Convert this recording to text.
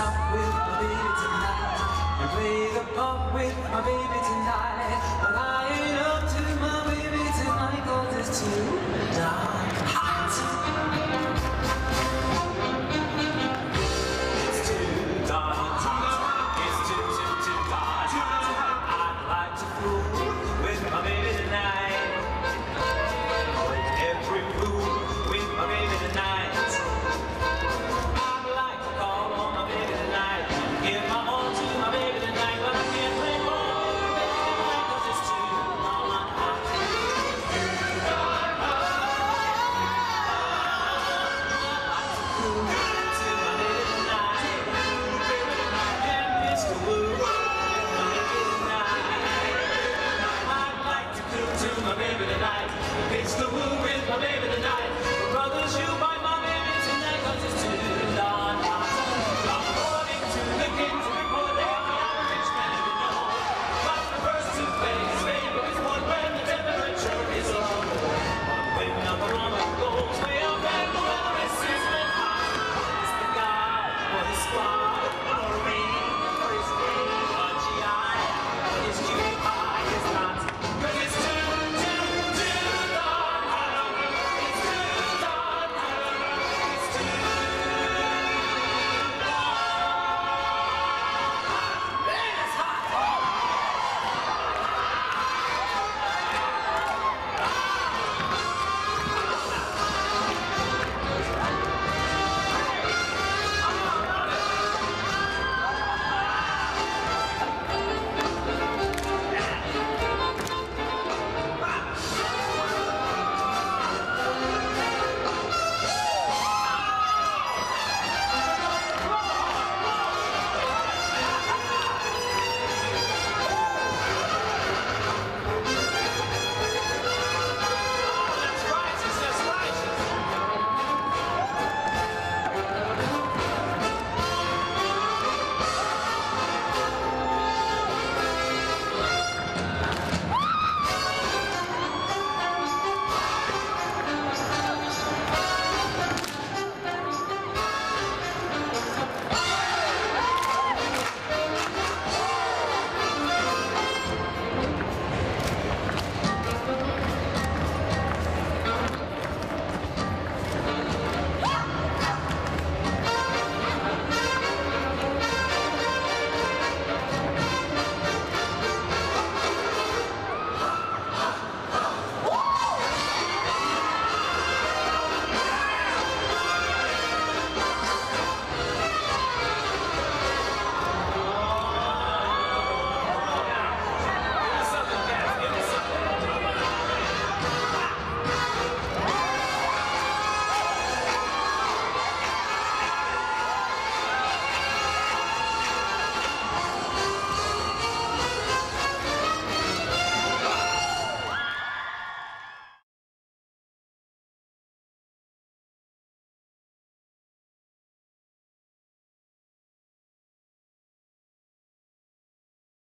up with my baby tonight and play the pub with my baby tonight.